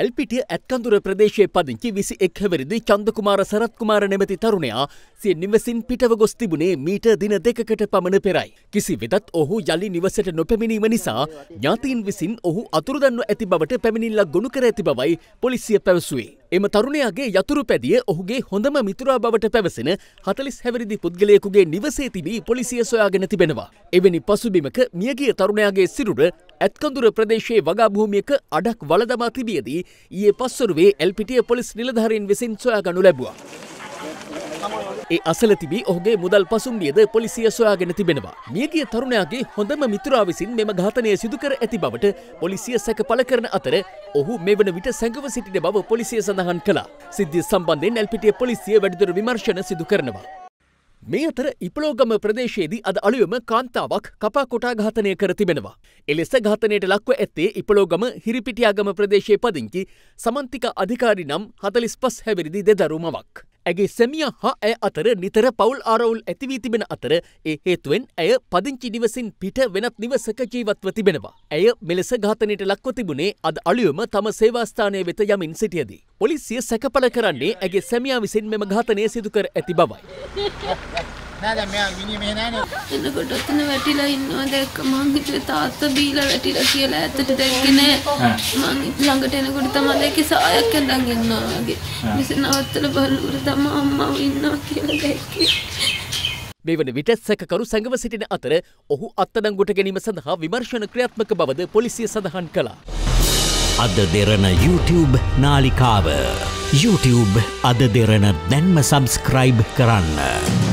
ඇල්පිටිය ඇත්කන්දුර ප්‍රදේශය පදිංචි විසි එක්හවරිදි චන්දකුමාර සරත්කුමාර නැමැති තරුණයා සිය නිවසින් පිටව ගොස් තිබුණේ මීට දින දෙකකට පමණ පෙරයි. කිසි වෙදත් ඔහු යළි නිවසට නොපැමිණීම නිසා ඥාතීන් විසින් ඔහු අතුරුදන්ව ඇති බවට පැමිණිල්ලක් ගොුණු කර ඇති බවයි පොලිසිය පැවසුවේ. එම තරුණයාගේ යතුරු පැදිය ඔහුගේ හොඳම මිතුරා බවට පැවසෙන හතලිස් හැවරිදි පුද්ගලයෙකුගේ නිවසේ තිබී පොලිසිය සොයාගෙන තිබෙනවා. එවැනි පසුබිමක මියගිය තරුණයාගේ සිරුර ඇත්කඳුර ප්‍රදේශයේ වගාභූමියක අඩක් වලදමා තිබියදී ඊයේ පස්වරුවේ එල්පිටිය පොලිස් නිලධාරීන් විසින් සොයාගනු ලැබුවා. ඒ අසල තිබී ඔහුගේ මුදල් පසුම්බියද පොලිසිය සොයාගෙන තිබෙනවා. මියගිය තරුණයාගේ හොඳම මිතුරා විසින් මෙම ඝාතනය සිදුකර ඇති බවට පොලිසිය සැක පල කරන අතර ඔහු මෙවන විට සැඟව සිටින බව පොලිසිය සඳහන් කළා. සිද්ධිය සම්බන්ධයෙන් එල්පිටිය පොලිසිය වැඩිදුර විමර්ශන සිදු කරනවා. මේ අතර ඉපලෝගම ප්‍රදේශයේදී අද අලුවම කාන්තාවක් කපා කොටා ඝාතනය කර තිබෙනවා. එලෙස ඝාතනයට ලක්ව ඇත්තේ ඉපලෝගම හිරිපිටියාගම ප්‍රදේශයේ පදිංචි සමන්තික අධිකාරි නම් හතලිස් පස් හැවිරිදි දෙදරුමවක්. ඇගේ සැමිය හා ඇය අතර නිතර පවුල් ආරවුල් ඇතිවී තිබෙන අතර ඒ හේතුවෙන් ඇය පදිංචි නිවසින් පිට වෙනත් නිවසක ජීවත්ව තිබෙනවා. ඇය මෙලෙස ඝාතනයට ලක්ව තිබුණේ අද අලුවම තම සේවාස්ථානය වෙත යමින් සිටියදී. පොලිසිය සැකපල කරන්නේ ඇගේ සැමියා විසින් මෙම ඝාතනය සිදුකර ඇති බවයි. නෑ දැන් මෙයා මිනිහ මෙහෙ නෑනේ. එනකොට ඔතන වැටිලා ඉන්නවා දැක්ක මං හිතුවේ තාත්තා බීලා වැටිලා කියලා ඇත්තට දැක්කේ නෑ. මං ළඟට එනකොට තමයි දැක්කේ සායක් ඇඳන් ඉන්නවා වගේ. මිස නවත්තලා බලනකොට තමයි අම්මව ඉන්නවා කියලා දැක්කේ. මේ වන විට සැකකරු සැඟව සිටින අතර ඔහු අත්තඩංගුට ගැනීම සඳහා විමර්ශන ක්‍රියාත්මක බවද පොලිසිය සඳහන් කළා. අද දෙරන YouTube නාලිකාව YouTube අද දෙරන දැන්ම සබස්ක්‍රයිබ් කරන්න.